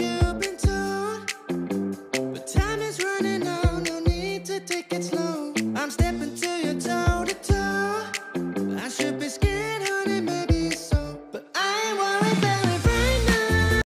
you.